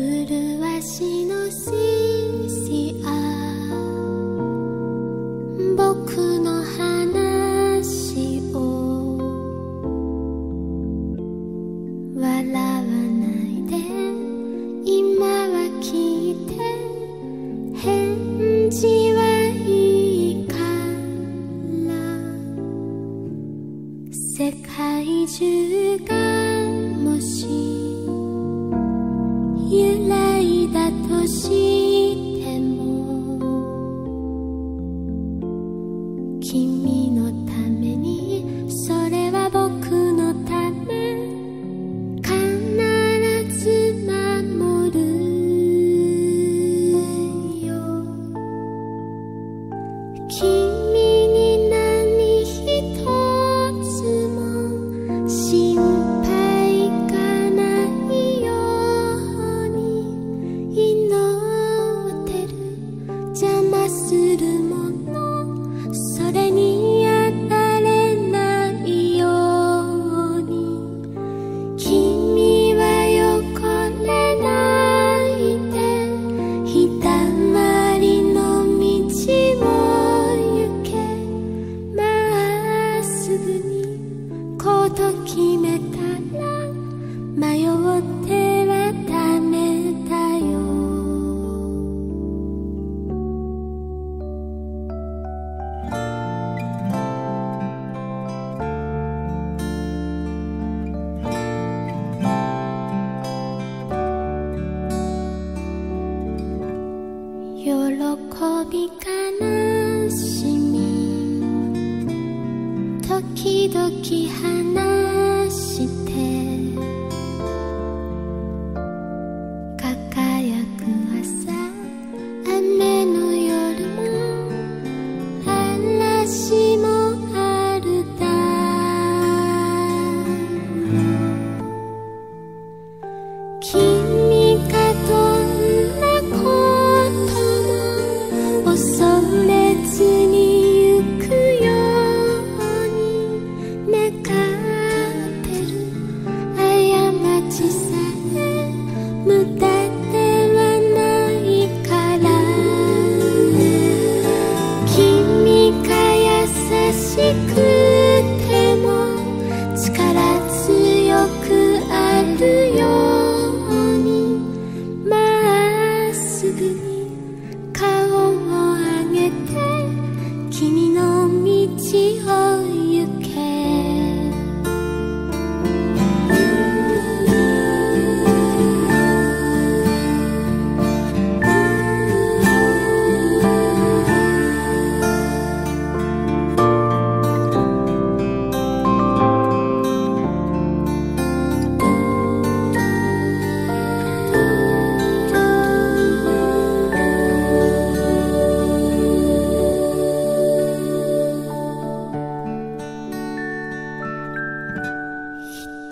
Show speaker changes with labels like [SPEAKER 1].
[SPEAKER 1] 麗しのししあ僕の話を。笑わないで。今は聞いて。返事はいいから世界中がもしだ邪魔するものそれに当たれないように。君は横れないで。ひだまりの道を行け。まっすぐにこと決めたら迷ってび悲しみ。時々話して。ねかってるあやまちさ